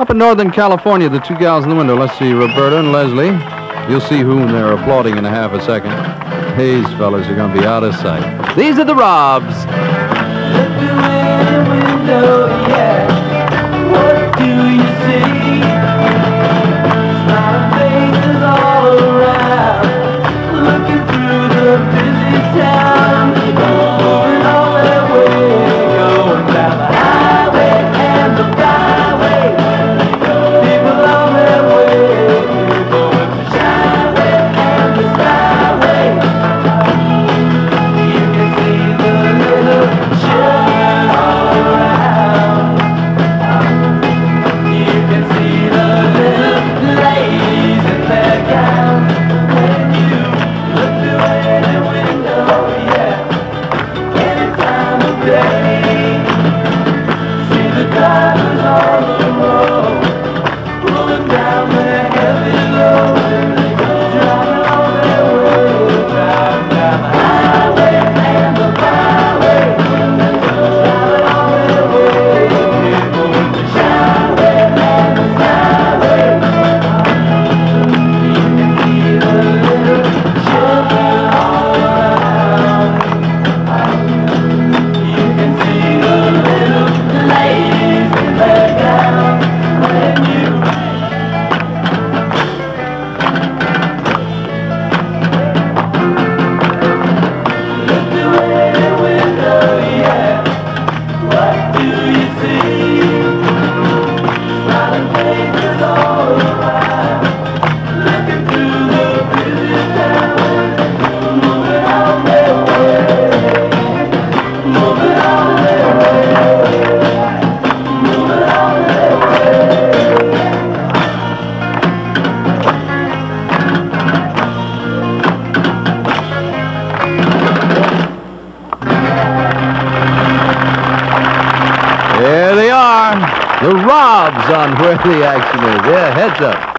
Up in Northern California, the two gals in the window. Let's see, Roberta and Leslie. You'll see whom they're applauding in a half a second. These fellas are going to be out of sight. These are the Robbs. There they are. The Robbs on where the action is. Yeah, heads up.